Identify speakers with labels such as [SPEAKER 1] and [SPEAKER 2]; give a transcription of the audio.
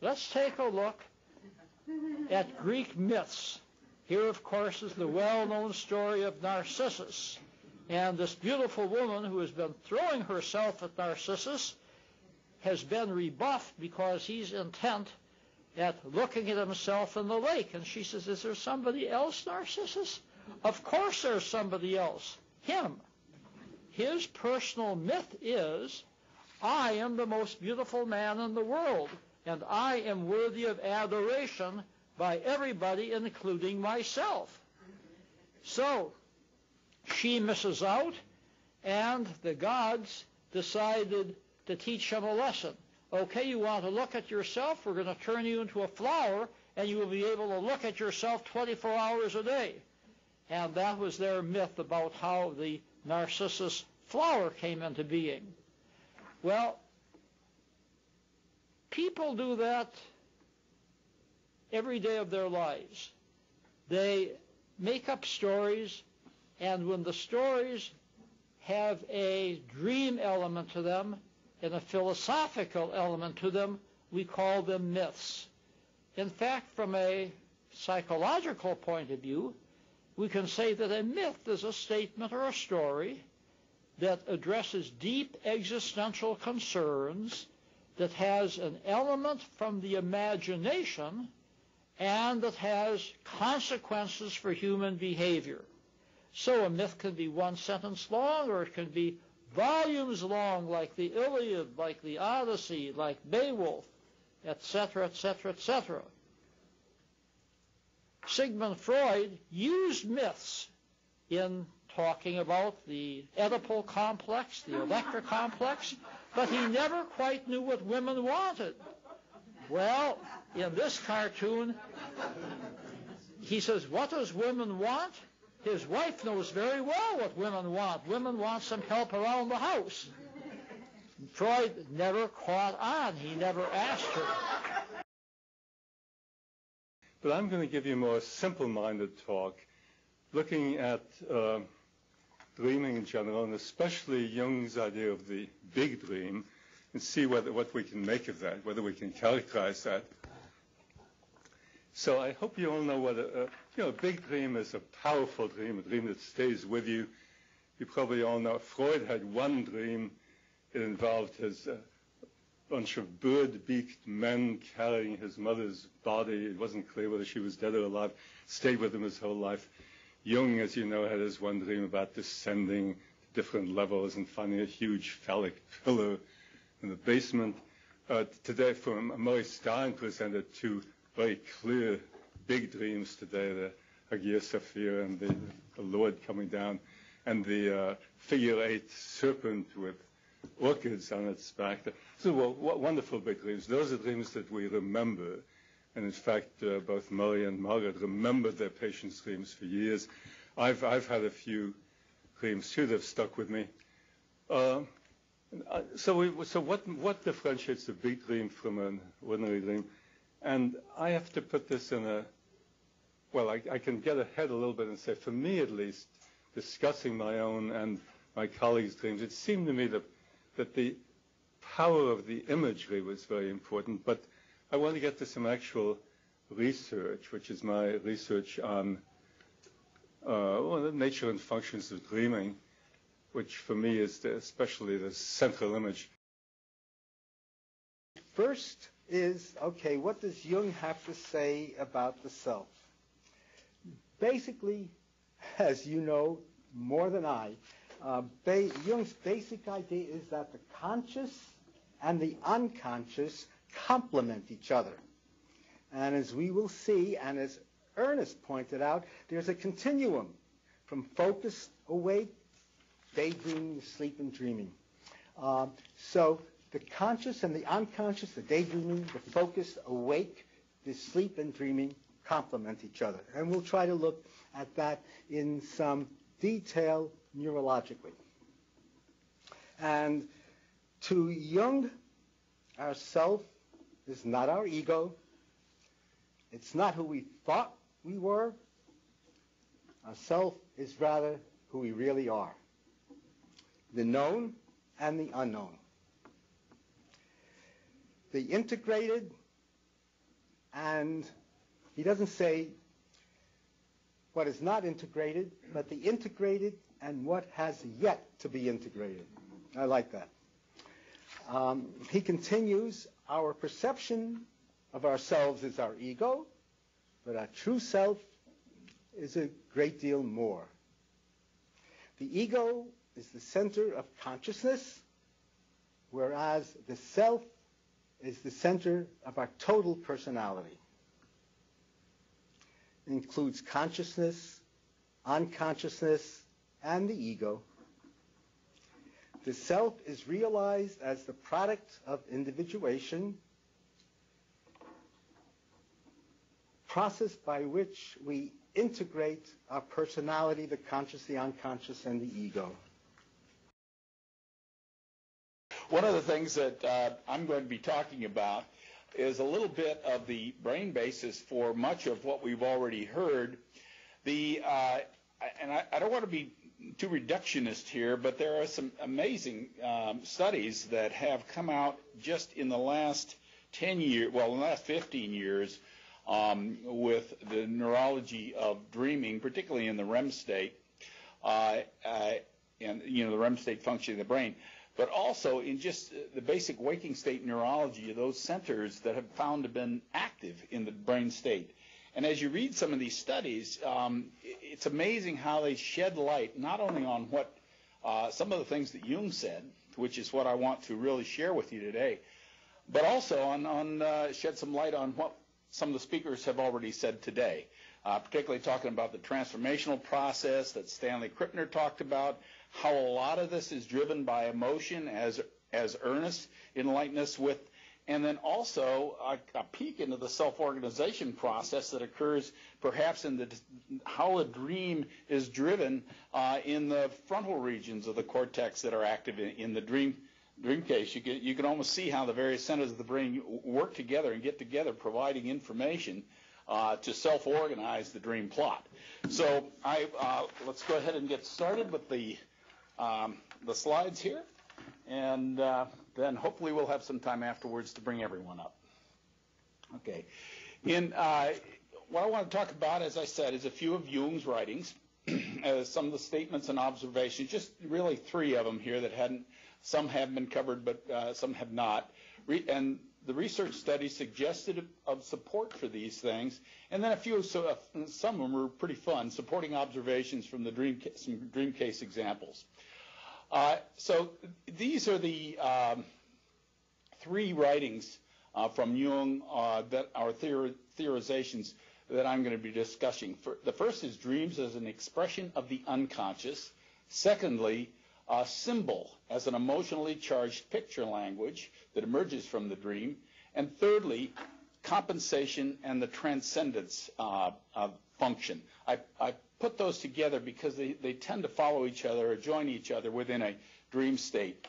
[SPEAKER 1] let's take a look at Greek myths. Here, of course, is the well-known story of Narcissus. And this beautiful woman who has been throwing herself at Narcissus has been rebuffed because he's intent at looking at himself in the lake. And she says, is there somebody else, Narcissus? Of course there's somebody else. Him. His personal myth is, I am the most beautiful man in the world, and I am worthy of adoration by everybody, including myself. So she misses out, and the gods decided to teach him a lesson. Okay, you want to look at yourself? We're going to turn you into a flower, and you will be able to look at yourself 24 hours a day. And that was their myth about how the Narcissus flower came into being. Well, people do that every day of their lives. They make up stories, and when the stories have a dream element to them and a philosophical element to them, we call them myths. In fact, from a psychological point of view, we can say that a myth is a statement or a story that addresses deep existential concerns that has an element from the imagination and that has consequences for human behavior. So a myth can be one sentence long or it can be volumes long like the Iliad, like the Odyssey, like Beowulf, etc., etc., etc. Sigmund Freud used myths in talking about the Oedipal complex, the Electra complex, but he never quite knew what women wanted. Well, in this cartoon, he says, what does women want? His wife knows very well what women want. Women want some help around the house. Freud never caught on. He never asked her.
[SPEAKER 2] But I'm going to give you a more simple-minded talk, looking at uh, dreaming in general, and especially Jung's idea of the big dream, and see whether, what we can make of that, whether we can characterize that. So I hope you all know what a, a you know, a big dream is a powerful dream, a dream that stays with you. You probably all know Freud had one dream. It involved his uh, bunch of bird-beaked men carrying his mother's body. It wasn't clear whether she was dead or alive. Stayed with him his whole life. Jung, as you know, had his one dream about descending different levels and finding a huge phallic pillar in the basement. Uh, today, from Murray Stein presented two very clear big dreams today, the Hagia Sophia and the, the Lord coming down, and the uh, figure eight serpent with orchids on its back. So well, wonderful big dreams. Those are dreams that we remember. And in fact, uh, both Murray and Margaret remembered their patients' dreams for years. I've, I've had a few dreams too that have stuck with me. Uh, so, we, so what, what differentiates a big dream from an ordinary dream? And I have to put this in a, well, I, I can get ahead a little bit and say, for me at least, discussing my own and my colleagues' dreams, it seemed to me that, that the power of the imagery was very important, but I want to get to some actual research, which is my research on uh, well, the nature and functions of dreaming, which for me is the, especially the central image.
[SPEAKER 3] First is, okay, what does Jung have to say about the self? Basically, as you know more than I, uh, Jung's basic idea is that the conscious and the unconscious complement each other. And as we will see, and as Ernest pointed out, there's a continuum from focused, awake, daydreaming, sleep, and dreaming. Um, so the conscious and the unconscious, the daydreaming, the focused, awake, the sleep and dreaming complement each other. And we'll try to look at that in some detail neurologically. And to Jung, our self is not our ego. It's not who we thought we were. Our self is rather who we really are. The known and the unknown. The integrated and he doesn't say what is not integrated, but the integrated and what has yet to be integrated. I like that. Um, he continues, our perception of ourselves is our ego, but our true self is a great deal more. The ego is the center of consciousness, whereas the self is the center of our total personality. It includes consciousness, unconsciousness, and the ego. The self is realized as the product of individuation, process by which we integrate our personality, the conscious, the unconscious, and the ego.
[SPEAKER 4] One of the things that uh, I'm going to be talking about is a little bit of the brain basis for much of what we've already heard. The uh, and I, I, don't want to be too reductionist here, but there are some amazing um, studies that have come out just in the last 10 years, well, in the last 15 years, um, with the neurology of dreaming, particularly in the REM state, uh, uh, and you know the REM state functioning of the brain but also in just the basic waking state neurology of those centers that have found to been active in the brain state. And as you read some of these studies, um, it's amazing how they shed light not only on what uh, some of the things that Jung said, which is what I want to really share with you today, but also on, on uh, shed some light on what some of the speakers have already said today, uh, particularly talking about the transformational process that Stanley Krippner talked about, how a lot of this is driven by emotion, as as Ernest enlightened us with, and then also a, a peek into the self-organization process that occurs perhaps in the how a dream is driven uh, in the frontal regions of the cortex that are active in, in the dream dream case. You can you can almost see how the various centers of the brain work together and get together, providing information. Uh, to self-organize the dream plot. So I, uh, let's go ahead and get started with the um, the slides here, and uh, then hopefully we'll have some time afterwards to bring everyone up. Okay. In uh, what I want to talk about, as I said, is a few of Jung's writings, uh, some of the statements and observations, just really three of them here that hadn't, some have been covered, but uh, some have not. Re- and the research studies suggested of support for these things, and then a few, so, uh, some of them were pretty fun, supporting observations from the dream, some dream case examples. Uh, so these are the um, three writings uh, from Jung uh, that are theor- theorizations that I'm going to be discussing. For, the first is dreams as an expression of the unconscious. Secondly, a symbol as an emotionally charged picture language that emerges from the dream. And thirdly, compensation and the transcendence uh, function. I, I put those together because they, they tend to follow each other or join each other within a dream state.